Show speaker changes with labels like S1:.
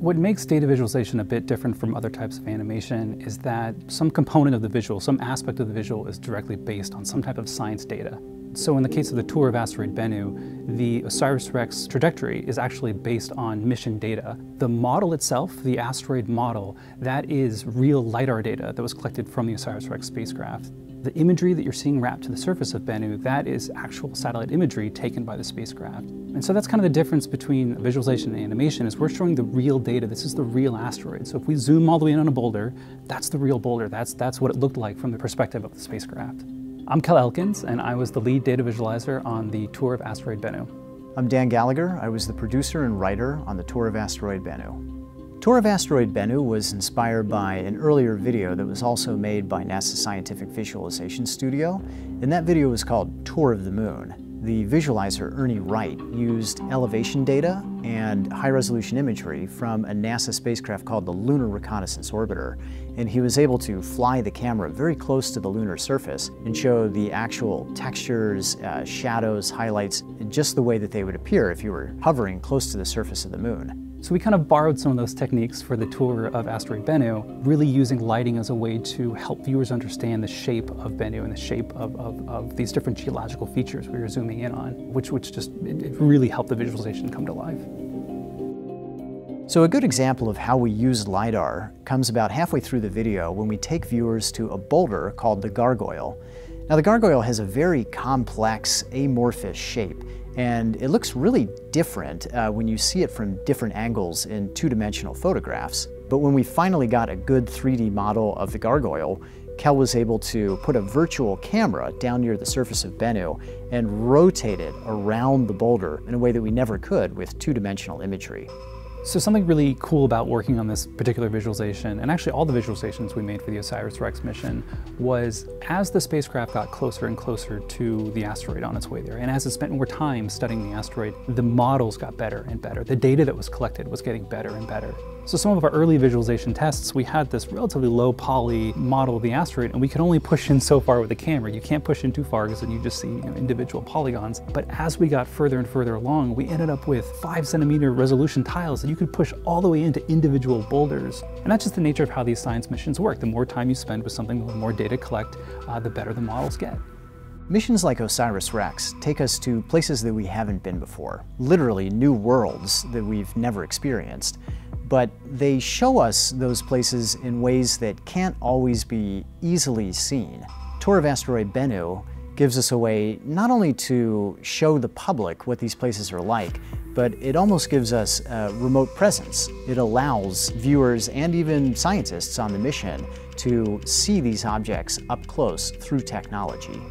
S1: What makes data visualization a bit different from other types of animation is that some component of the visual, some aspect of the visual is directly based on some type of science data. So in the case of the tour of asteroid Bennu, the OSIRIS-REx trajectory is actually based on mission data. The model itself, the asteroid model, that is real LiDAR data that was collected from the OSIRIS-REx spacecraft. The imagery that you're seeing wrapped to the surface of Bennu, that is actual satellite imagery taken by the spacecraft. And so that's kind of the difference between visualization and animation is we're showing the real data. This is the real asteroid. So if we zoom all the way in on a boulder, that's the real boulder. That's, that's what it looked like from the perspective of the spacecraft. I'm Kel Elkins, and I was the lead data visualizer on the tour of asteroid Bennu.
S2: I'm Dan Gallagher. I was the producer and writer on the tour of asteroid Bennu. Tour of Asteroid Bennu was inspired by an earlier video that was also made by NASA Scientific Visualization Studio, and that video was called Tour of the Moon. The visualizer, Ernie Wright, used elevation data and high-resolution imagery from a NASA spacecraft called the Lunar Reconnaissance Orbiter, and he was able to fly the camera very close to the lunar surface and show the actual textures, uh, shadows, highlights, just the way that they would appear if you were hovering close to the surface of the moon.
S1: So we kind of borrowed some of those techniques for the tour of asteroid Bennu, really using lighting as a way to help viewers understand the shape of Bennu and the shape of, of, of these different geological features we were zooming in on, which, which just it, it really helped the visualization come to life.
S2: So a good example of how we use LiDAR comes about halfway through the video when we take viewers to a boulder called the Gargoyle. Now the Gargoyle has a very complex amorphous shape and it looks really different uh, when you see it from different angles in two-dimensional photographs. But when we finally got a good 3D model of the gargoyle, Kel was able to put a virtual camera down near the surface of Bennu and rotate it around the boulder in a way that we never could with two-dimensional imagery.
S1: So something really cool about working on this particular visualization, and actually all the visualizations we made for the OSIRIS-REx mission, was as the spacecraft got closer and closer to the asteroid on its way there, and as it spent more time studying the asteroid, the models got better and better. The data that was collected was getting better and better. So some of our early visualization tests, we had this relatively low poly model of the asteroid and we could only push in so far with the camera. You can't push in too far because then you just see you know, individual polygons. But as we got further and further along, we ended up with five centimeter resolution tiles you could push all the way into individual boulders. And that's just the nature of how these science missions work. The more time you spend with something, the more data collect, uh, the better the models get.
S2: Missions like OSIRIS-REx take us to places that we haven't been before, literally new worlds that we've never experienced but they show us those places in ways that can't always be easily seen. Tour of Asteroid Bennu gives us a way not only to show the public what these places are like, but it almost gives us a remote presence. It allows viewers and even scientists on the mission to see these objects up close through technology.